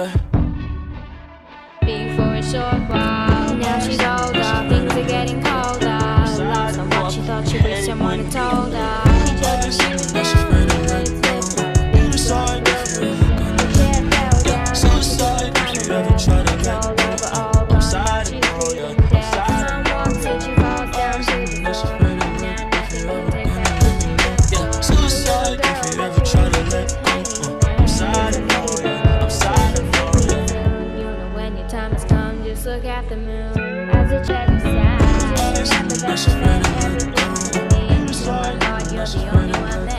the Be for a short while Now she's older, things are getting colder. Lost on what she thought she wished someone had told her. just look at the moon as it checks out. You're the best, you're everything you need. You are Lord, you're the only one.